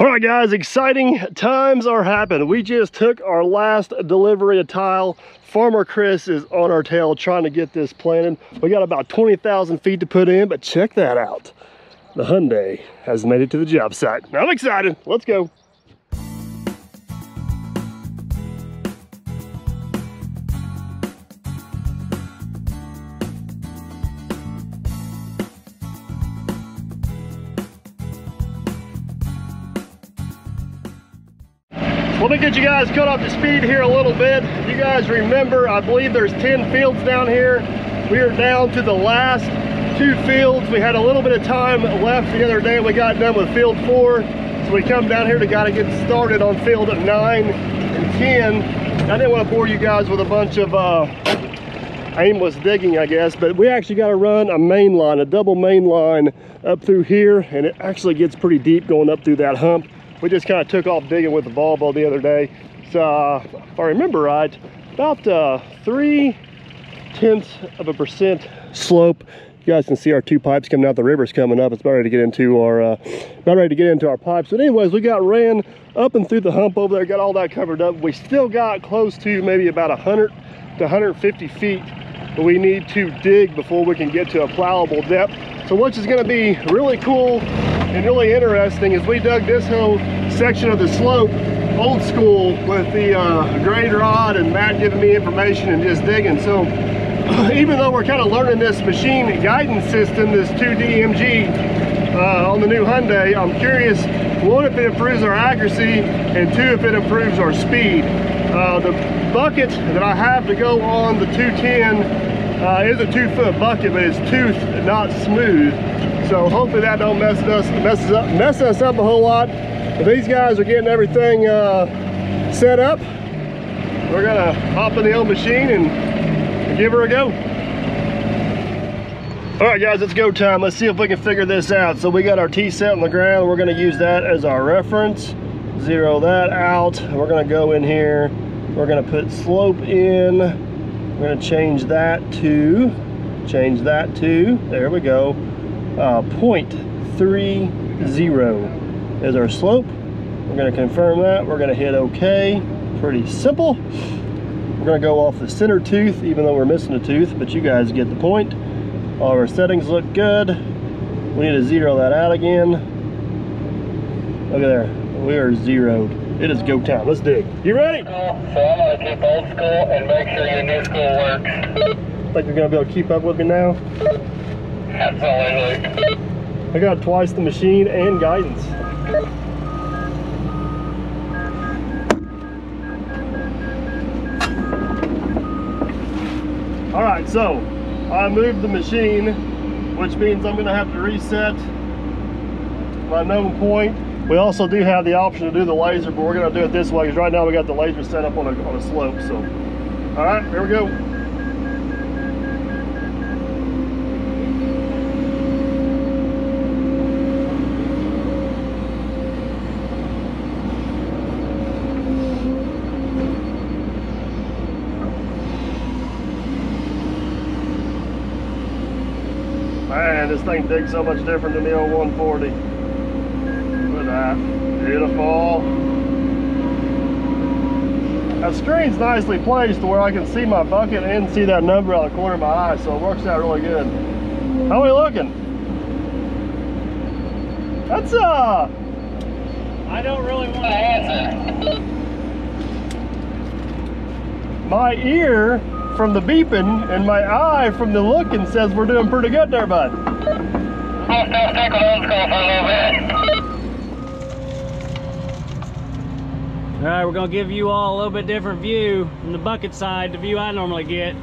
All right, guys, exciting times are happening. We just took our last delivery of tile. Farmer Chris is on our tail trying to get this planted. We got about 20,000 feet to put in, but check that out. The Hyundai has made it to the job site. I'm excited. Let's go. Let me get you guys caught up to speed here a little bit. You guys remember, I believe there's 10 fields down here. We are down to the last two fields. We had a little bit of time left the other day. We got done with field four. So we come down here to gotta get started on field nine and 10. I didn't want to bore you guys with a bunch of uh, aimless digging, I guess, but we actually got to run a main line, a double main line up through here, and it actually gets pretty deep going up through that hump we just kind of took off digging with the Volvo the other day. So uh, if I remember right, about uh, three tenths of a percent slope. You guys can see our two pipes coming out. The river's coming up. It's about ready to get into our uh, about ready to get into our pipes. But anyways, we got ran up and through the hump over there. Got all that covered up. We still got close to maybe about 100 to 150 feet but we need to dig before we can get to a plowable depth. So which is going to be really cool and really interesting is we dug this whole section of the slope old school with the uh, grade rod and Matt giving me information and just digging. So even though we're kind of learning this machine guidance system, this 2DMG uh, on the new Hyundai, I'm curious, one, if it improves our accuracy, and two, if it improves our speed. Uh, the bucket that I have to go on the 210 uh, is a two foot bucket, but it's toothed, not smooth. So hopefully that don't mess us, messes up, mess us up a whole lot. These guys are getting everything uh, set up. We're gonna hop in the old machine and, give her a go. All right, guys, it's go time. Let's see if we can figure this out. So we got our T set on the ground. We're gonna use that as our reference. Zero that out. We're gonna go in here. We're gonna put slope in. We're gonna change that to, change that to, there we go uh, 0.30 is our slope. We're gonna confirm that. We're gonna hit okay. Pretty simple. We're gonna go off the center tooth, even though we're missing a tooth, but you guys get the point. All our settings look good. We need to zero that out again. Look at there, we are zeroed. It is go time, let's dig. You ready? So I'm gonna keep old school and make sure your new school works. Think you're gonna be able to keep up with me now? Absolutely. I got twice the machine and guidance. All right, so I moved the machine, which means I'm gonna have to reset my known point. We also do have the option to do the laser, but we're gonna do it this way because right now we got the laser set up on a, on a slope. So, all right, here we go. Man, this thing digs so much different than the old 140. Look at that. Beautiful. That screen's nicely placed to where I can see my bucket and see that number out of the corner of my eye, so it works out really good. How are we looking? That's uh I don't really want to answer. my ear from the beeping and my eye from the looking says we're doing pretty good there, bud. We'll still stick with for a little bit. All right, we're gonna give you all a little bit different view from the bucket side, the view I normally get.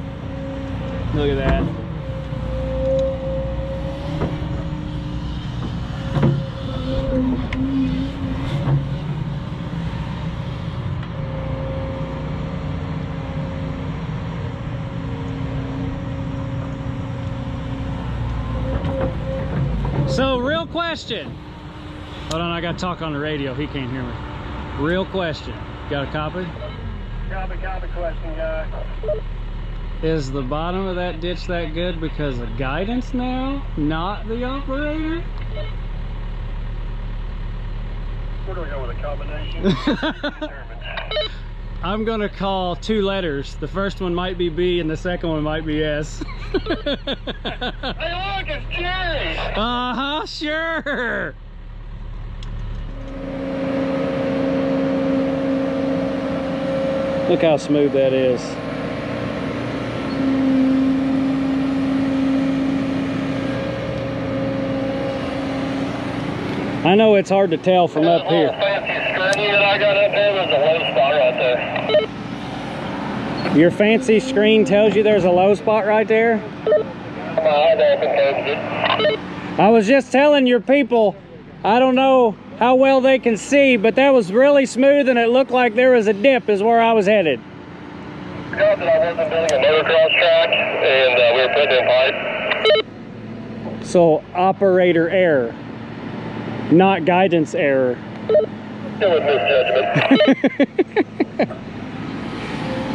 Look at that. So, real question. Hold on, I gotta talk on the radio. He can't hear me. Real question. Got a copy? Copy, copy question, guy. Is the bottom of that ditch that good because of guidance now, not the operator? We're gonna go with a combination. I'm gonna call two letters. The first one might be B and the second one might be S. Hey, look, it's Jerry. uh-huh, sure. Look how smooth that is. I know it's hard to tell from up here. Fancy screen that I got up there, there's a low spot right there. Your fancy screen tells you there's a low spot right there? My eyes open, closed it. I was just telling your people, I don't know how well they can see, but that was really smooth and it looked like there was a dip is where I was headed. Forgot that I wasn't building a motocross track, and uh, we were putting in pipe. So operator error, not guidance error. Misjudgment.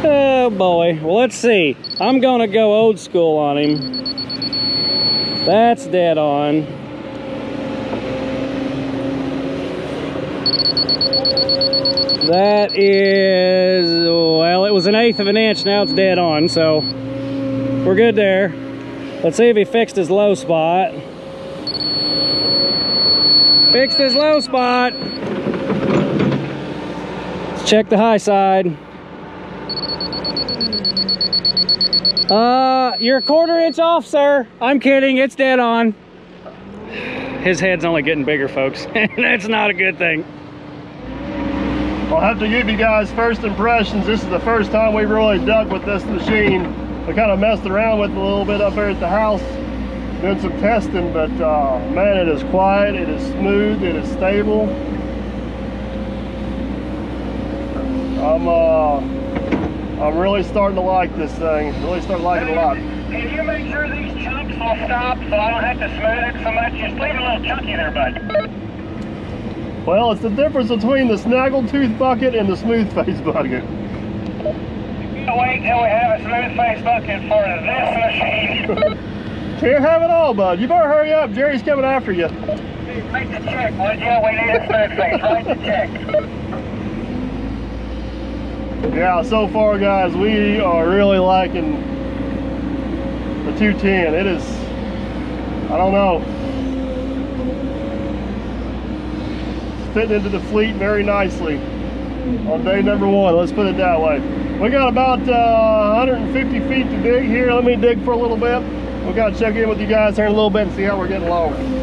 Oh boy, well let's see. I'm gonna go old school on him. That's dead on. That is, well, it was an eighth of an inch, now it's dead on, so we're good there. Let's see if he fixed his low spot. Fixed his low spot. Check the high side. Uh, you're a quarter inch off, sir. I'm kidding, it's dead on. His head's only getting bigger, folks. That's not a good thing. I'll have to give you guys first impressions. This is the first time we've really dug with this machine. We kind of messed around with it a little bit up here at the house, doing some testing, but uh, man, it is quiet, it is smooth, it is stable. I'm, uh, I'm really starting to like this thing. Really starting to like it a lot. Can you make sure these chunks will stop so I don't have to smooth it so much? Just leave it a little chunky there, bud. Well, it's the difference between the snaggletooth bucket and the smooth face bucket. Wait till we have a smooth face bucket for this machine. Can't have it all, bud. You better hurry up. Jerry's coming after you. Make the check, would you? We need a smooth face. Write the check. Yeah, so far, guys, we are really liking the 210. It is, I don't know, it's fitting into the fleet very nicely on day number one. Let's put it that way. We got about uh, 150 feet to dig here. Let me dig for a little bit. We got to check in with you guys here in a little bit and see how we're getting along.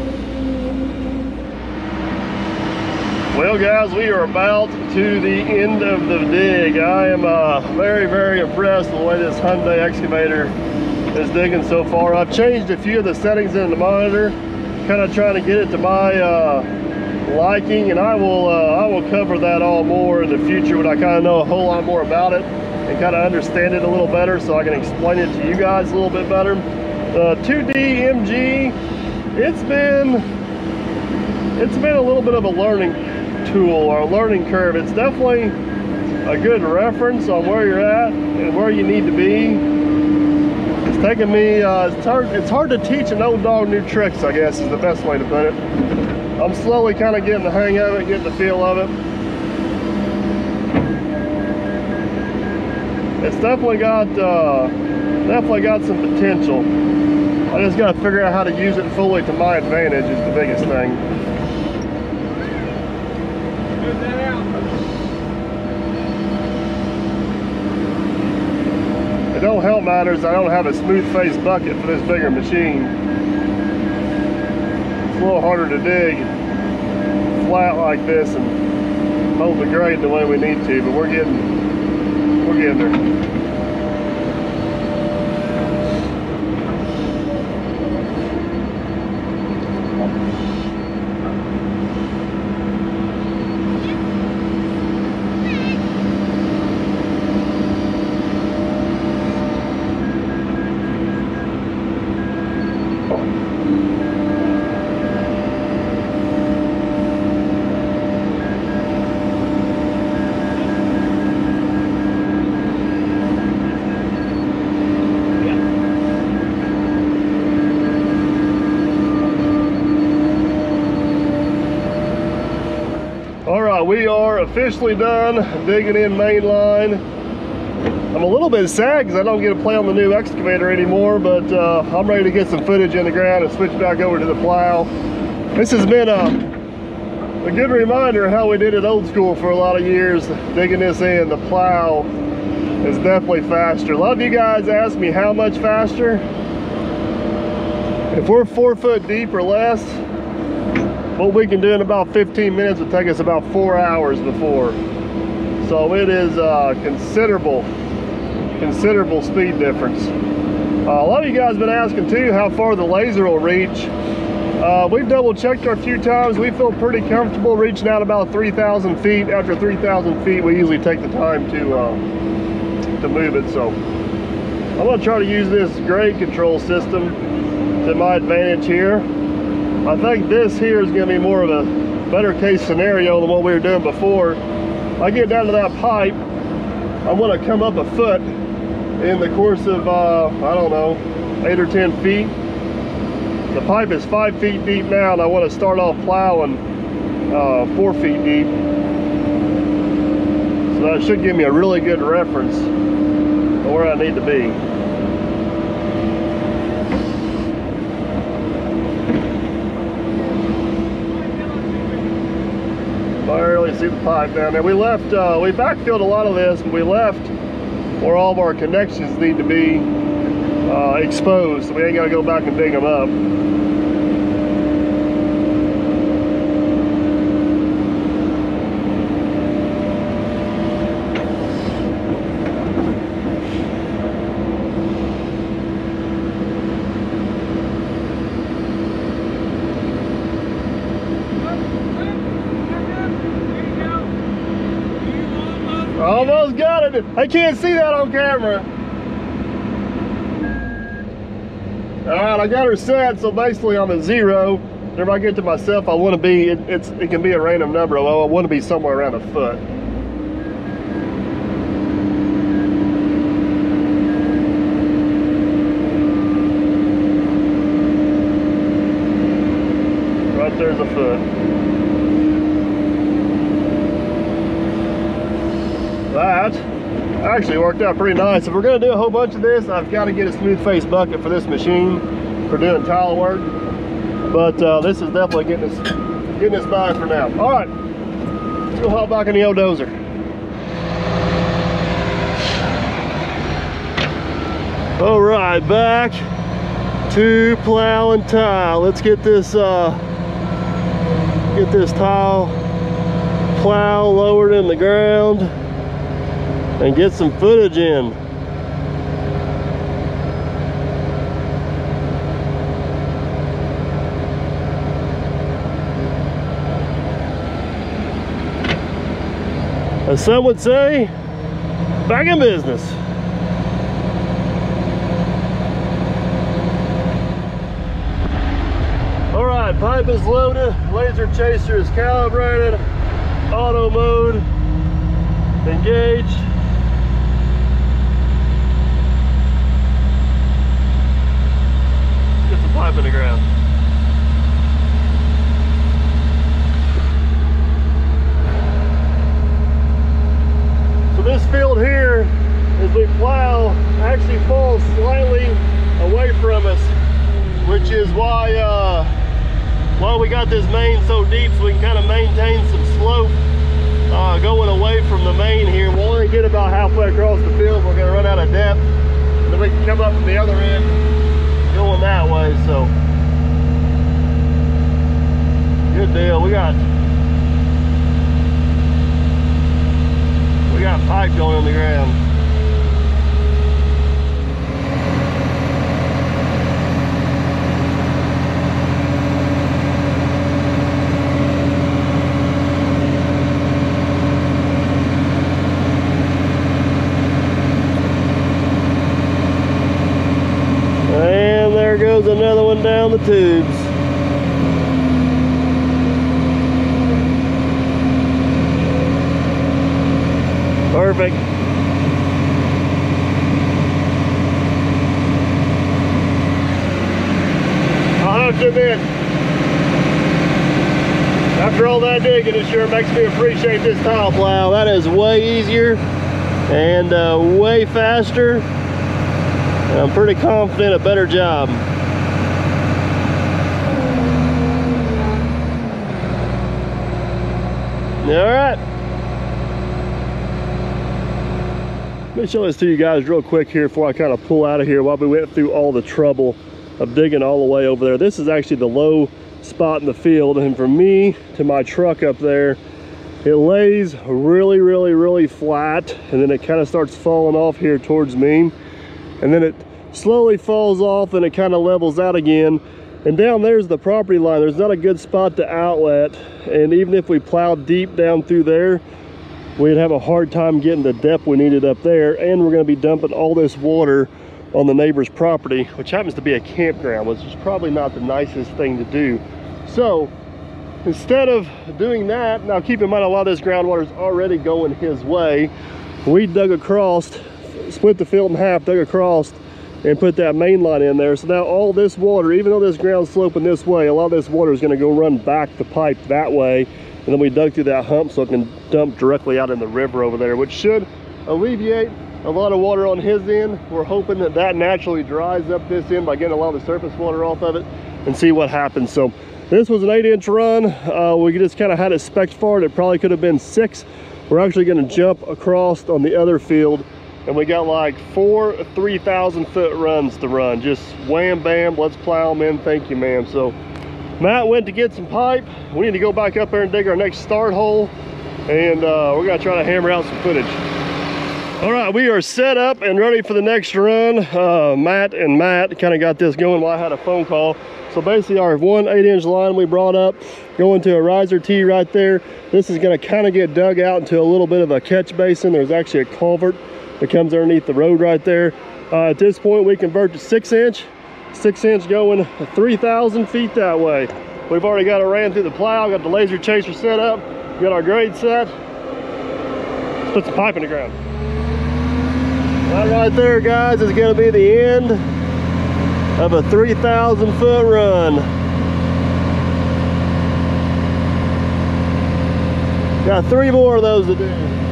Well, guys, we are about to the end of the dig. I am uh, very, very impressed with the way this Hyundai excavator is digging so far. I've changed a few of the settings in the monitor, kind of trying to get it to my uh, liking, and I will uh, I will cover that all more in the future when I kind of know a whole lot more about it and kind of understand it a little better, so I can explain it to you guys a little bit better. The 2D MG, it's been it's been a little bit of a learning tool or a learning curve. It's definitely a good reference on where you're at and where you need to be. It's taken me, uh, it's, hard, it's hard to teach an old dog new tricks, I guess is the best way to put it. I'm slowly kind of getting the hang of it, getting the feel of it. It's definitely got, uh, definitely got some potential. I just got to figure out how to use it fully to my advantage is the biggest thing. It don't help matters. I don't have a smooth face bucket for this bigger machine. It's a little harder to dig flat like this and hold the grade the way we need to, but we're getting we're getting there. Done digging in main line. I'm a little bit sad because I don't get to play on the new excavator anymore, but uh, I'm ready to get some footage in the ground and switch back over to the plow. This has been a, a good reminder of how we did it old school for a lot of years, digging this in. The plow is definitely faster. A lot of you guys ask me how much faster. If we're four foot deep or less, what we can do in about 15 minutes would take us about four hours before. So it is a considerable, considerable speed difference. Uh, a lot of you guys have been asking too how far the laser will reach. Uh, we've double checked our few times. We feel pretty comfortable reaching out about 3,000 feet. After 3,000 feet, we usually take the time to uh, to move it. So I'm gonna try to use this grade control system to my advantage here. I think this here is gonna be more of a better case scenario than what we were doing before. I get down to that pipe, I wanna come up a foot in the course of, uh, I don't know, eight or 10 feet. The pipe is five feet deep now and I wanna start off plowing uh, four feet deep. So that should give me a really good reference of where I need to be. Barely see the pipe down there. We left, uh, we backfilled a lot of this, and we left where all of our connections need to be uh, exposed, so we ain't got to go back and dig them up. Almost got it. I can't see that on camera. All right, I got her set, so basically I'm at zero. Whenever I get to myself, I want to be, it, it's, it can be a random number, although I want to be somewhere around a foot. Right there's a foot. that actually worked out pretty nice. If we're gonna do a whole bunch of this, I've got to get a smooth face bucket for this machine for doing tile work. But uh, this is definitely getting us getting us by for now. All right, let's go hop back in the old dozer. All right, back to plow and tile. Let's get this uh, get this tile plow lowered in the ground and get some footage in. As some would say, back in business. All right, pipe is loaded, laser chaser is calibrated, auto mode engaged. In the ground. So this field here, as we plow, actually falls slightly away from us, which is why uh, why we got this main so deep so we can kind of maintain some slope uh, going away from the main here. We'll only get about halfway across the field. We're gonna run out of depth. And then we can come up from the other end going that way, so. Good deal, we got, we got pipe going in the ground. And there goes another one down the tubes. Perfect. I'll that After all that digging, it sure makes me appreciate this tile plow. That is way easier and uh, way faster. And I'm pretty confident a better job. All right. Let me show this to you guys real quick here before I kind of pull out of here while we went through all the trouble of digging all the way over there. This is actually the low spot in the field and from me to my truck up there it lays really really really flat and then it kind of starts falling off here towards me and then it slowly falls off and it kind of levels out again and down there's the property line there's not a good spot to outlet and even if we plowed deep down through there we'd have a hard time getting the depth we needed up there and we're going to be dumping all this water on the neighbor's property, which happens to be a campground, which is probably not the nicest thing to do. So instead of doing that, now keep in mind a lot of this groundwater is already going his way. We dug across, split the field in half, dug across, and put that main line in there. So now all this water, even though this ground's sloping this way, a lot of this water is gonna go run back the pipe that way. And then we dug through that hump so it can dump directly out in the river over there, which should alleviate a lot of water on his end. We're hoping that that naturally dries up this end by getting a lot of the surface water off of it and see what happens. So this was an eight inch run. Uh, we just kind of had it spec for it. It probably could have been six. We're actually gonna jump across on the other field and we got like four 3,000 foot runs to run. Just wham bam, let's plow them in. Thank you, ma'am. So Matt went to get some pipe. We need to go back up there and dig our next start hole and uh, we're gonna try to hammer out some footage. All right, we are set up and ready for the next run. Uh, Matt and Matt kind of got this going while I had a phone call. So basically our one eight inch line we brought up going to a riser tee right there. This is gonna kind of get dug out into a little bit of a catch basin. There's actually a culvert that comes underneath the road right there. Uh, at this point, we convert to six inch, six inch going 3,000 feet that way. We've already got it ran through the plow, got the laser chaser set up, got our grade set. Let's put some pipe in the ground. That right there, guys, is going to be the end of a 3,000 foot run. Got three more of those to do.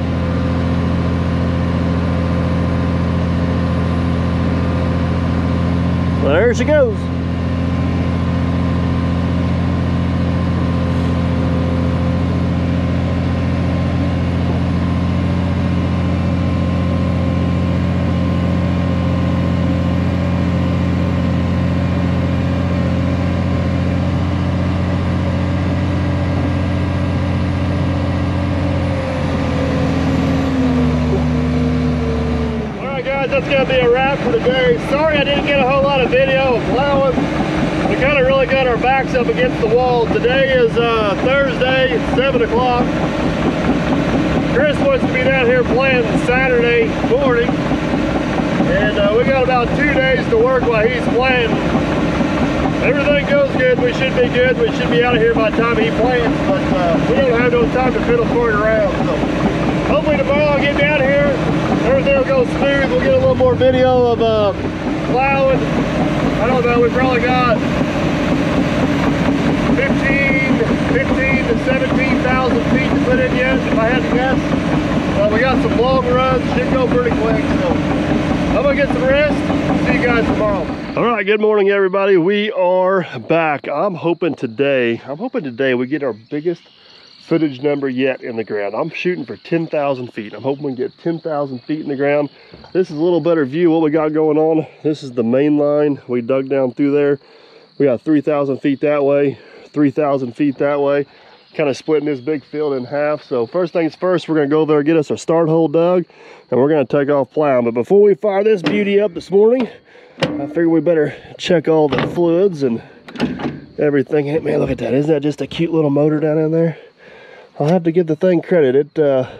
There she goes. that's going to be a wrap for today. Sorry I didn't get a whole lot of video of plowing. We kind of really got our backs up against the wall. Today is uh, Thursday, 7 o'clock. Chris wants to be down here playing Saturday morning. And uh, we got about two days to work while he's playing. Everything goes good, we should be good. We should be out of here by the time he plants, but uh, we don't have no time to fiddle for it around. So hopefully tomorrow I'll get down here everything will go smooth. We'll get a little more video of uh, plowing. I don't know, we probably got 15, 15 to 17,000 feet to put in yet, if I had to guess. Uh, we got some long runs, should go pretty quick. So I'm gonna get some rest. See you guys tomorrow. All right, good morning, everybody. We are back. I'm hoping today, I'm hoping today we get our biggest footage number yet in the ground. I'm shooting for 10,000 feet. I'm hoping we get 10,000 feet in the ground. This is a little better view what we got going on. This is the main line. We dug down through there. We got 3,000 feet that way, 3,000 feet that way. Kind of splitting this big field in half. So first things first, we're gonna go there, get us our start hole dug, and we're gonna take off plowing. But before we fire this beauty up this morning, I figure we better check all the fluids and everything. Hey, man, look at that. Isn't that just a cute little motor down in there? I'll have to give the thing credit. It uh,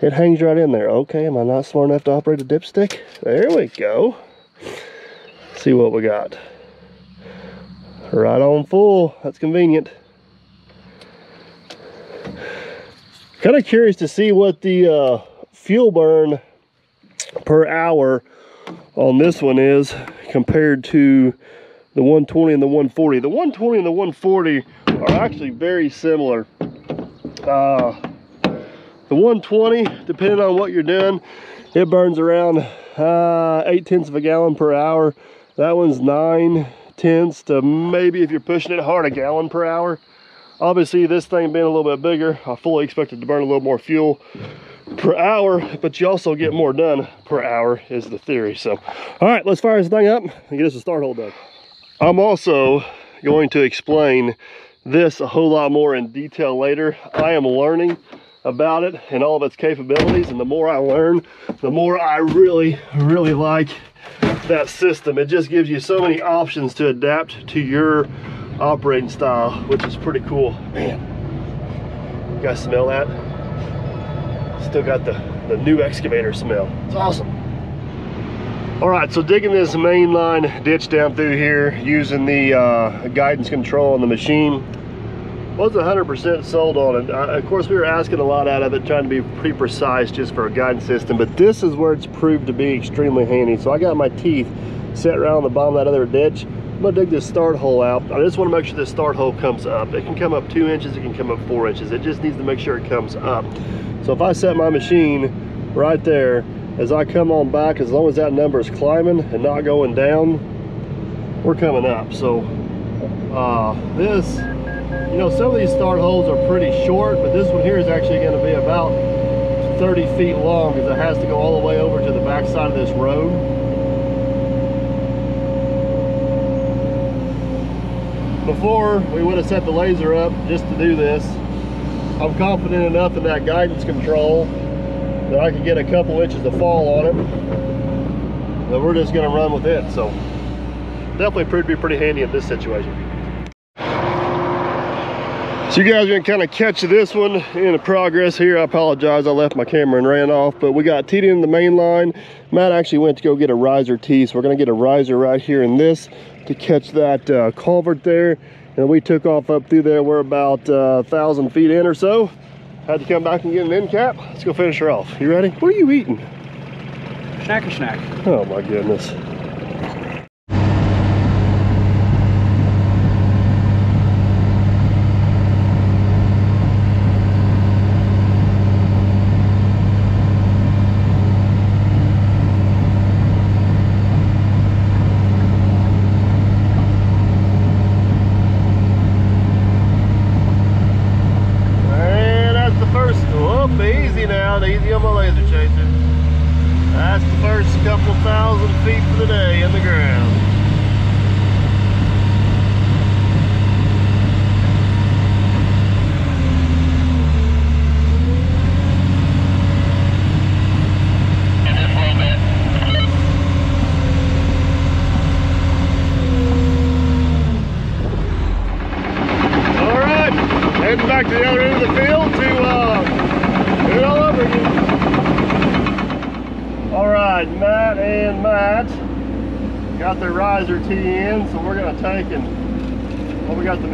it hangs right in there. Okay, am I not smart enough to operate a dipstick? There we go. Let's see what we got. Right on full. That's convenient. Kind of curious to see what the uh, fuel burn per hour on this one is compared to the 120 and the 140. The 120 and the 140 are actually very similar. Uh, the 120, depending on what you're doing, it burns around uh, 8 tenths of a gallon per hour. That one's 9 tenths to maybe if you're pushing it hard, a gallon per hour. Obviously, this thing being a little bit bigger, I fully expect it to burn a little more fuel per hour, but you also get more done per hour is the theory. So, all right, let's fire this thing up and get us a start hole done. I'm also going to explain this a whole lot more in detail later. I am learning about it and all of its capabilities, and the more I learn, the more I really, really like that system. It just gives you so many options to adapt to your operating style, which is pretty cool. Man, you guys smell that? Still got the, the new excavator smell. It's awesome. All right, so digging this main line ditch down through here using the uh, guidance control on the machine. Wasn't 100% sold on it. Uh, of course, we were asking a lot out of it, trying to be pretty precise just for a guidance system, but this is where it's proved to be extremely handy. So I got my teeth set around the bottom of that other ditch. I'm gonna dig this start hole out. I just wanna make sure this start hole comes up. It can come up two inches, it can come up four inches. It just needs to make sure it comes up. So if I set my machine right there, as I come on back, as long as that number is climbing and not going down, we're coming up. So uh, this, you know, some of these start holes are pretty short, but this one here is actually going to be about 30 feet long because it has to go all the way over to the back side of this road. Before we would have set the laser up just to do this, I'm confident enough in that guidance control that I could get a couple inches of fall on it. That we're just gonna run with it. So definitely proved to be pretty handy in this situation. So you guys are gonna kind of catch this one in the progress here. I apologize, I left my camera and ran off, but we got teed in the main line. Matt actually went to go get a riser tee, so we're gonna get a riser right here in this to catch that uh, culvert there. And we took off up through there. We're about uh, a uh, thousand feet in or so. Had to come back and get an end cap. Let's go finish her off. You ready? What are you eating? Snacker snack. Oh my goodness.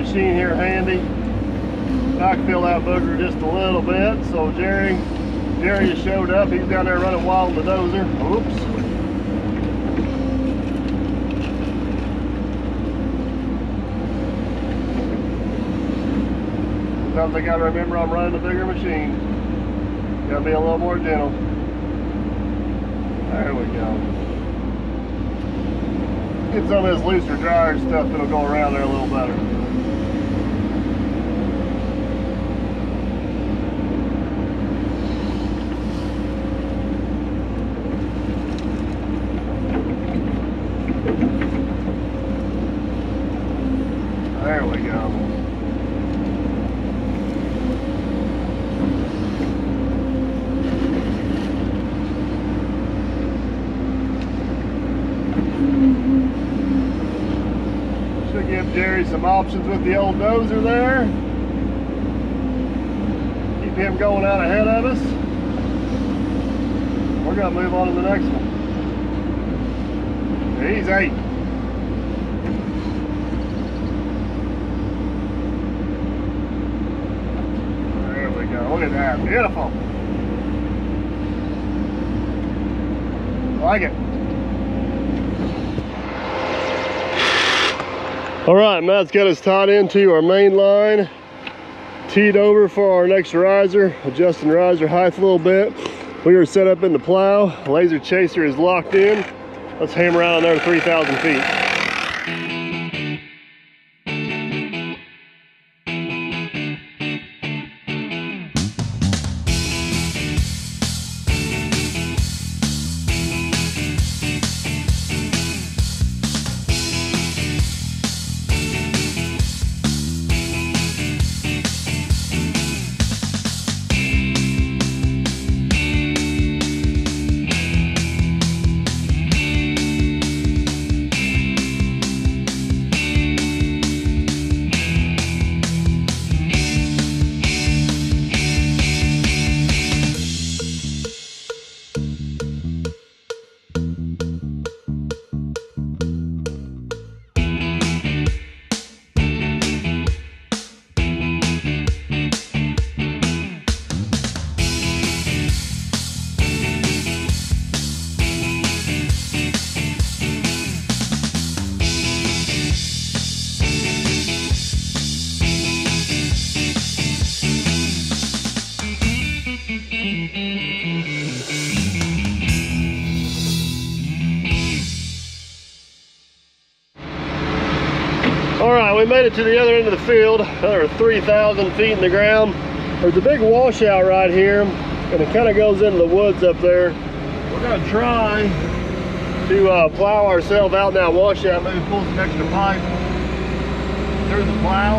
Machine here handy. I can feel that booger just a little bit. So Jerry, Jerry has showed up. He's down there running wild with the dozer. Oops. Sometimes I gotta remember I'm running a bigger machine. Gotta be a little more gentle. There we go. Get some of this looser dryer stuff that'll go around there a little better. some options with the old dozer there. Keep him going out ahead of us. We're going to move on to the next one. He's eight. There we go. Look at that. Beautiful. like it. All right, Matt's got us tied into our main line, teed over for our next riser, adjusting riser height a little bit. We are set up in the plow. Laser chaser is locked in. Let's hammer out another 3,000 feet. We made it to the other end of the field, another 3,000 feet in the ground. There's a big washout right here, and it kind of goes into the woods up there. We're gonna try to uh, plow ourselves out in that washout, maybe pull some extra pipe through the plow.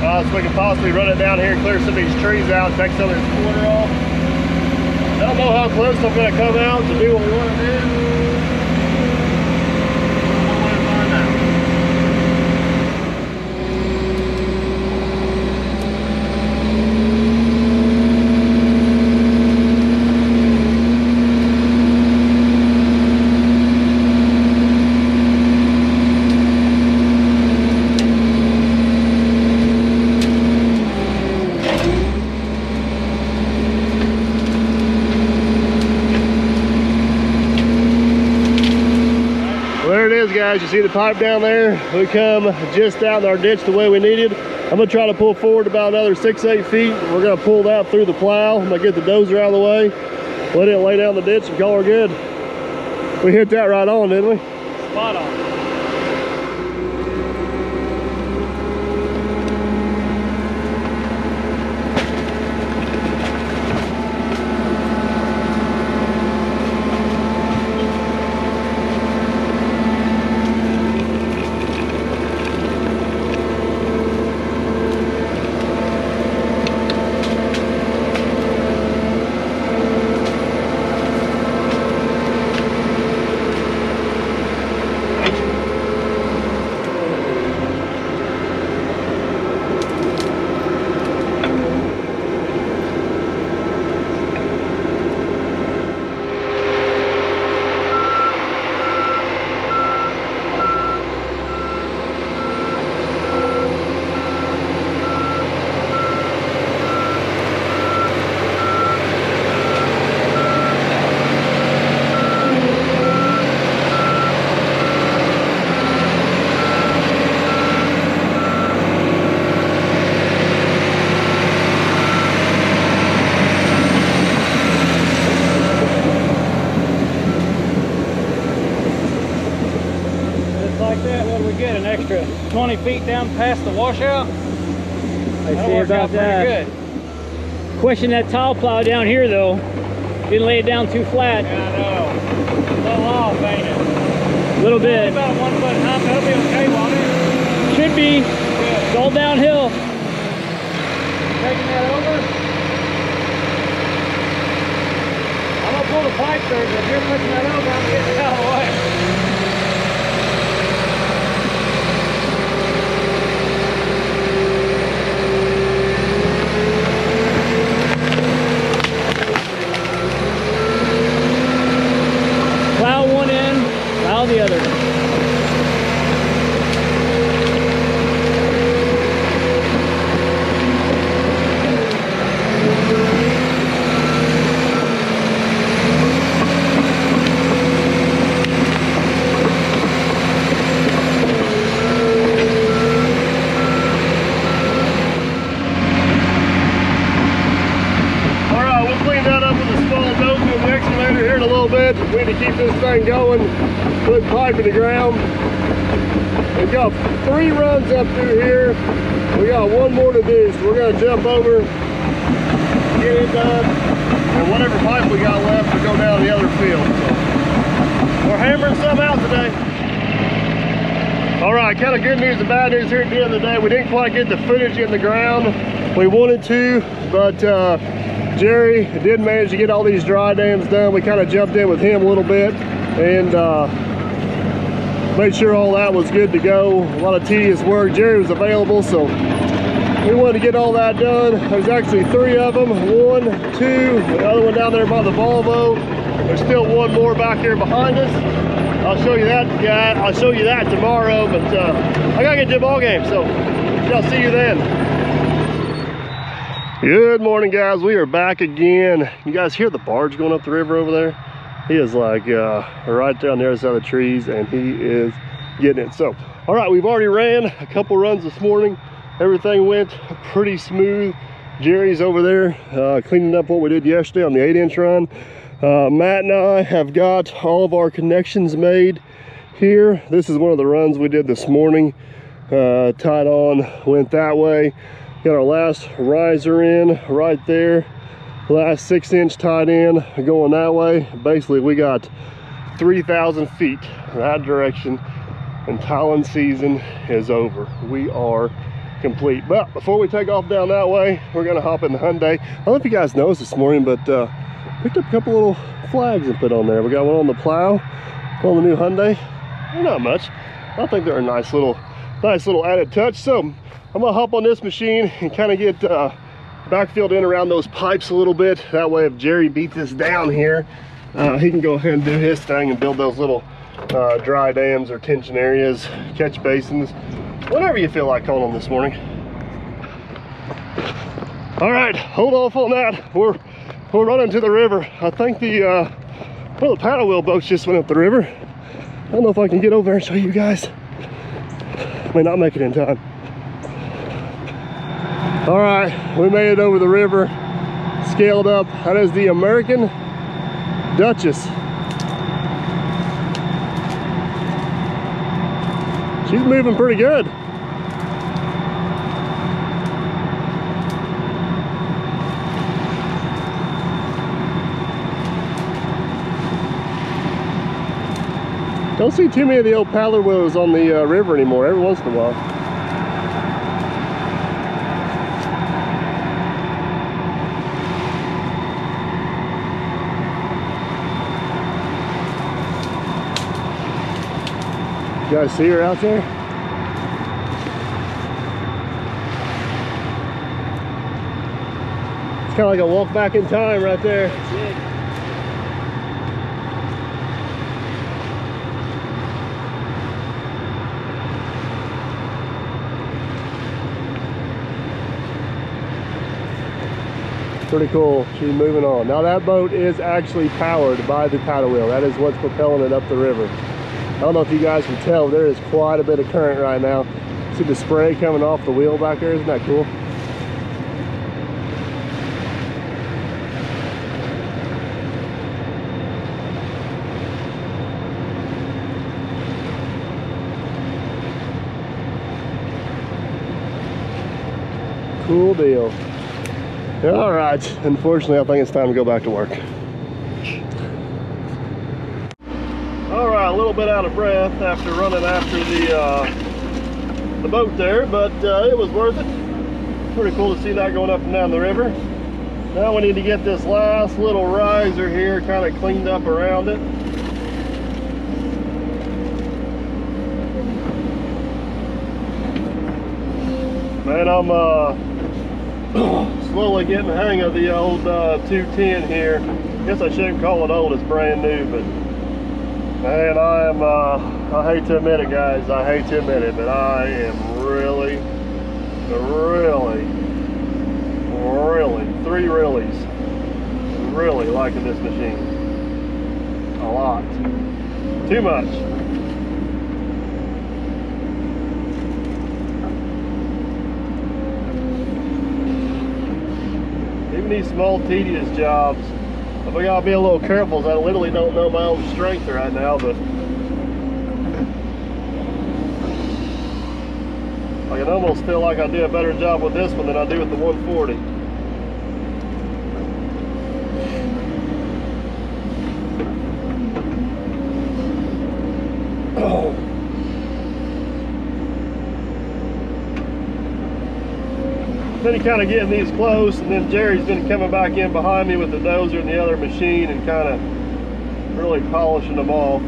Uh, so we can possibly run it down here and clear some of these trees out, take some of this corner off. I don't know how close I'm gonna come out to do what we wanna do. One way to find out. Well, there it is, guys. You see the pipe down there? We come just out in our ditch the way we needed. I'm gonna try to pull forward about another six, eight feet. We're gonna pull that through the plow. I'm gonna get the dozer out of the way, let it lay down the ditch and call her good. We hit that right on, didn't we? Spot on. Just like that, what do we get? An extra 20 feet down past the washout? I That'll see about that. good. Question that tile plow down here though. Didn't lay it down too flat. Yeah, I know. A little off, ain't it? A little Only bit. about one foot hump. That'll be okay, won't it? Should be. Good. It's all downhill. Taking that over. I'm gonna pull the pipe but if you're pushing that over, I'm getting it out of the way. Plow one end, plow the other. We need to keep this thing going, put pipe in the ground. We've got three runs up through here. We got one more to do, so we're gonna jump over, get it done, and whatever pipe we got left, we'll go down the other field. So we're hammering some out today. All right, kind of good news and bad news here at the end of the day. We didn't quite get the footage in the ground. We wanted to, but uh, Jerry did manage to get all these dry dams done. We kind of jumped in with him a little bit and uh, made sure all that was good to go. A lot of tedious work. Jerry was available, so we wanted to get all that done. There's actually three of them. One, two, the other one down there by the Volvo. There's still one more back here behind us. I'll show you that, yeah, I'll show you that tomorrow, but uh, I gotta get to the ball game, so I'll see you then. Good morning, guys. We are back again. You guys hear the barge going up the river over there? He is like uh, right there on the other side of the trees, and he is getting it. So, all right, we've already ran a couple runs this morning. Everything went pretty smooth. Jerry's over there uh, cleaning up what we did yesterday on the eight inch run. Uh, Matt and I have got all of our connections made here. This is one of the runs we did this morning. Uh, tied on, went that way. Got our last riser in right there. Last six inch tied in, going that way. Basically, we got 3,000 feet that direction and tiling season is over. We are complete. But before we take off down that way, we're gonna hop in the Hyundai. I don't know if you guys noticed this morning, but uh, picked up a couple little flags and put on there. We got one on the plow, on the new Hyundai. Not much. I think they're a nice little, nice little added touch. So I'm gonna hop on this machine and kind of get uh, backfilled in around those pipes a little bit. That way if Jerry beats this down here, uh, he can go ahead and do his thing and build those little uh, dry dams or tension areas, catch basins, whatever you feel like calling them this morning. All right, hold off on that. We're we're running to the river. I think the uh, well, the paddle wheel boats just went up the river. I don't know if I can get over there and show you guys. May not make it in time. All right, we made it over the river, scaled up. That is the American Duchess. She's moving pretty good. Don't see too many of the old paddler wheels on the uh, river anymore, every once in a while. You guys see her out there? It's kind of like a walk back in time right there. pretty cool. She's moving on. Now that boat is actually powered by the paddle wheel. That is what's propelling it up the river don't know if you guys can tell there is quite a bit of current right now. See the spray coming off the wheel back there? Isn't that cool? Cool deal. All right, unfortunately, I think it's time to go back to work. All right, a little bit out of breath after running after the uh, the boat there, but uh, it was worth it. Pretty cool to see that going up and down the river. Now we need to get this last little riser here kind of cleaned up around it. Man, I'm uh, slowly getting the hang of the old uh, 210 here. Guess I shouldn't call it old, it's brand new, but man, I am, uh, I hate to admit it guys, I hate to admit it, but I am really, really, really, three reallys, really liking this machine. A lot. Too much. Even these small tedious jobs But we gotta be a little careful as I literally don't know my own strength right now, but I can almost feel like I do a better job with this one than I do with the 140. Kind of getting these close and then Jerry's been coming back in behind me with the dozer and the other machine and kind of really polishing them off.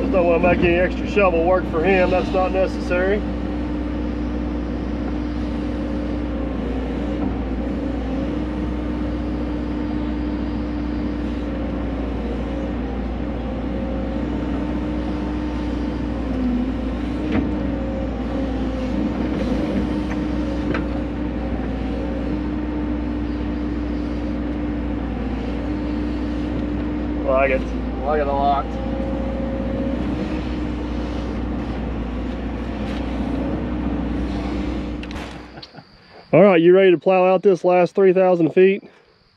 Just don't want to make any extra shovel work for him, that's not necessary. Like it. Like it a lot. All right, you ready to plow out this last 3,000 feet?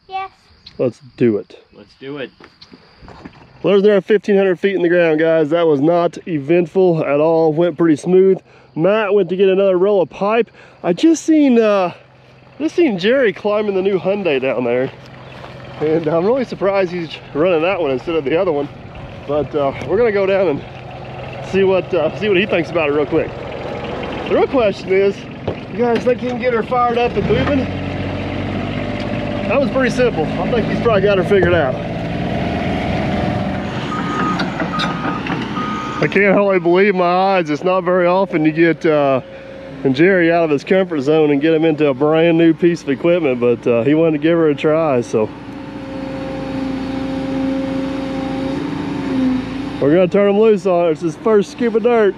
Yes. Let's do it. Let's do it. Well, there's there 1,500 feet in the ground, guys. That was not eventful at all. Went pretty smooth. Matt went to get another roll of pipe. I just seen, uh, just seen Jerry climbing the new Hyundai down there. And I'm really surprised he's running that one instead of the other one. But uh, we're gonna go down and see what uh, see what he thinks about it real quick. The real question is, you guys think he can get her fired up and moving? That was pretty simple. I think he's probably got her figured out. I can't hardly believe my eyes. It's not very often you get uh, and Jerry out of his comfort zone and get him into a brand new piece of equipment, but uh, he wanted to give her a try, so. We're gonna turn him loose on it. It's his first scoop of dirt.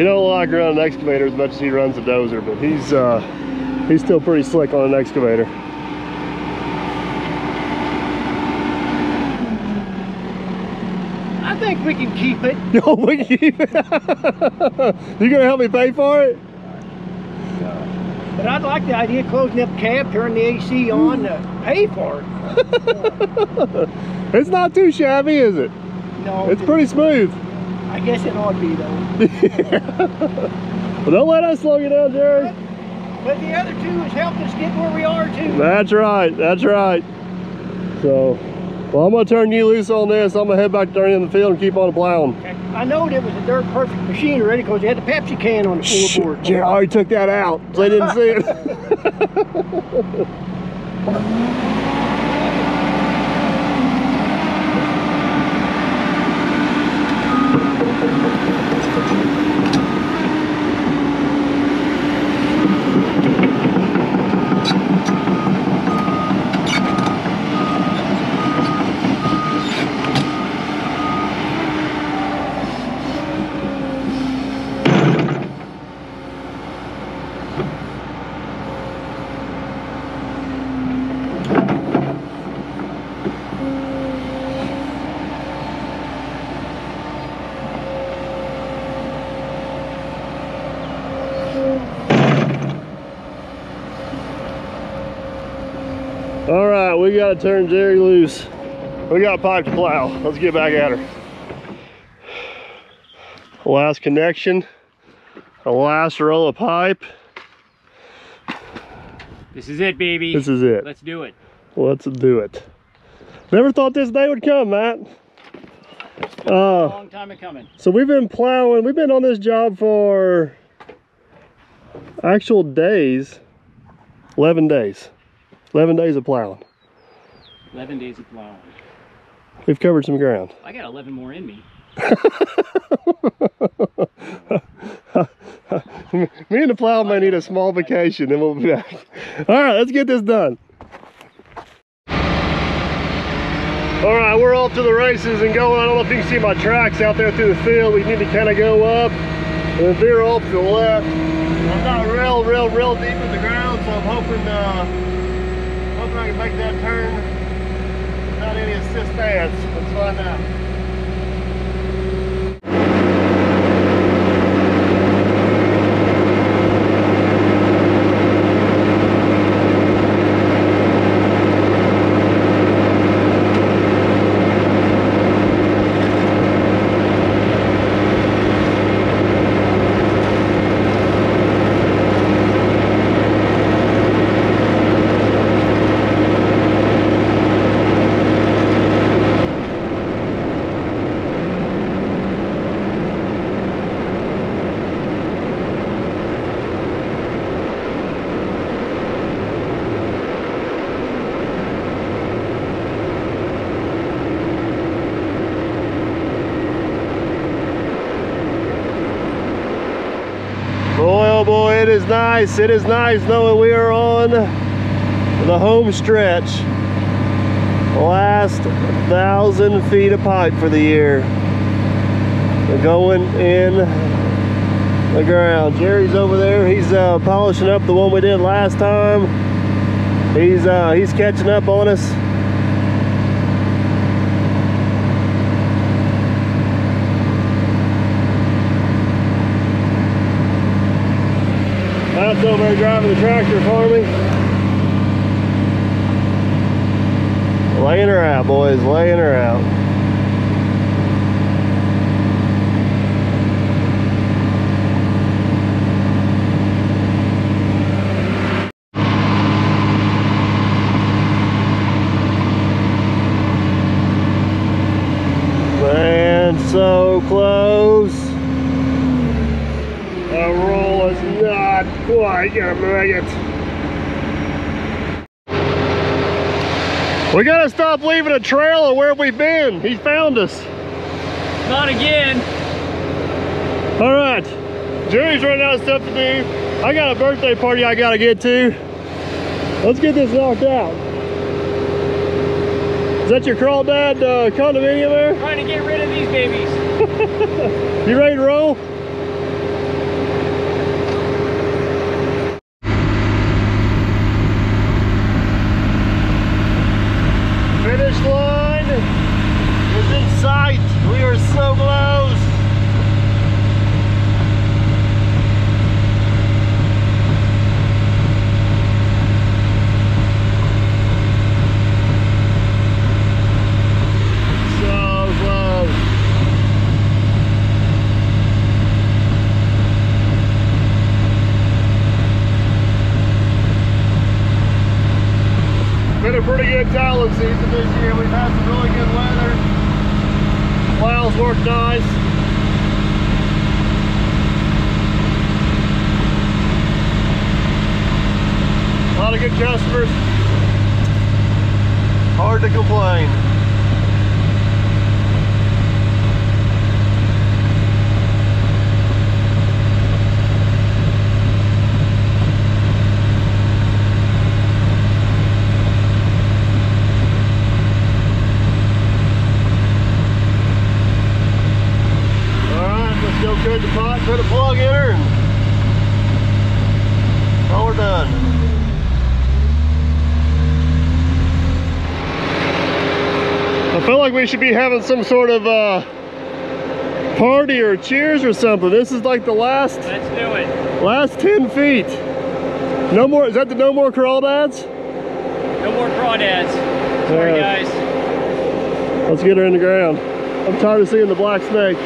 He don't like running an excavator as much as he runs a dozer, but he's uh, he's still pretty slick on an excavator. I think we can keep it. Yo, we keep it. you gonna help me pay for it? But I'd like the idea of closing up cab, turn the AC on, uh, pay for it. It's not too shabby, is it? No, It's pretty smooth. I guess it ought to be though. Well, don't let us slow you down, Jerry. But the other two has helped us get where we are too. That's right. That's right. So, well, I'm gonna turn you loose on this. I'm gonna head back down in the field and keep on plowing. Okay. I know it was a dirt perfect machine already because they had the Pepsi can on the floorboard. Jerry I already took that out, so they didn't see it. All right, we gotta turn Jerry loose. We got a pipe to plow. Let's get back at her. Last connection, the last roll of pipe. This is it, baby. This is it. Let's do it. Let's do it. Never thought this day would come, Matt. Uh, Long time coming. so we've been plowing, we've been on this job for actual days, 11 days. 11 days of plowing. 11 days of plowing. We've covered some ground. I got 11 more in me. Me and the plow may need a small vacation, then we'll be back. All right, let's get this done. All right, we're off to the races and going. I don't know if you can see my tracks out there through the field. We need to kind of go up and veer off to the left. I'm not real, real, real deep in the ground, so I'm hoping, uh, Hoping I can make that turn without any assist assistance. Let's find out. Boy, oh boy, it is nice. It is nice knowing we are on the home stretch. Last thousand feet of pipe for the year. We're going in the ground. Jerry's over there. He's uh, polishing up the one we did last time. He's uh, he's catching up on us. Matt's over there driving the tractor for me. Laying her out, boys, laying her out. Man, so close. The roll is quite gonna make. We gotta stop leaving a trail of where we've been. He found us. Not again. All right, Jerry's running out of stuff to do. I got a birthday party I gotta get to. Let's get this knocked out. Is that your crawdad uh, condominium there? Trying to get rid of these babies. You ready to roll? Finish line is in sight. We are so close. So close. Been a pretty good tiling season this year. We've had some really good weather. Plows work nice. A lot of good customers. Hard to complain. Alright, let's go cut the pot, put a plug in her, and all we're done. I feel like we should be having some sort of uh, party or cheers or something. This is like the last Let's do it. last 10 feet. No more, is that the no more crawdads? No more crawdads. Sorry, Yeah. guys. Let's get her in the ground. I'm tired of seeing the black snake.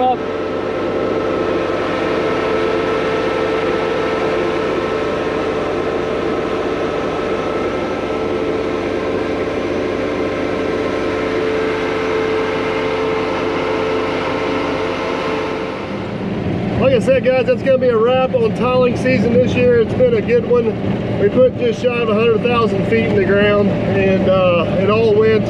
Like I said guys, that's going to be a wrap on tiling season this year. It's been a good one. We put just shy of 100,000 feet in the ground and uh, it all went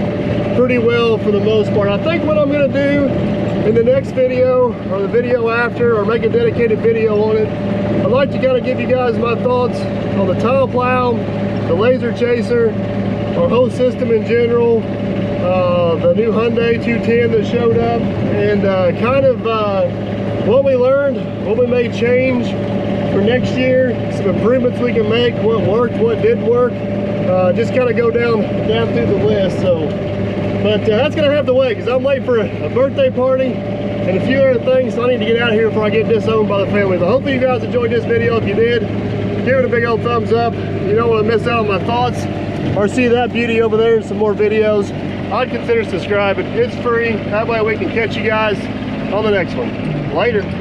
pretty well for the most part. I think what I'm going to do in the next video, or the video after, or make a dedicated video on it, I'd like to kind of give you guys my thoughts on the tile plow, the laser chaser, our whole system in general, uh, the new Hyundai 210 that showed up, and uh, kind of uh, what we learned, what we may change for next year, some improvements we can make, what worked, what didn't work. Uh, just kind of go down down through the list. So, but uh, that's gonna have to wait because I'm late for a, a birthday party and a few other things. So I need to get out of here before I get disowned by the family. But hopefully you guys enjoyed this video. If you did, give it a big old thumbs up. You don't want to miss out on my thoughts or see that beauty over there and some more videos. I'd consider subscribing. It's free. That way we can catch you guys on the next one. Later.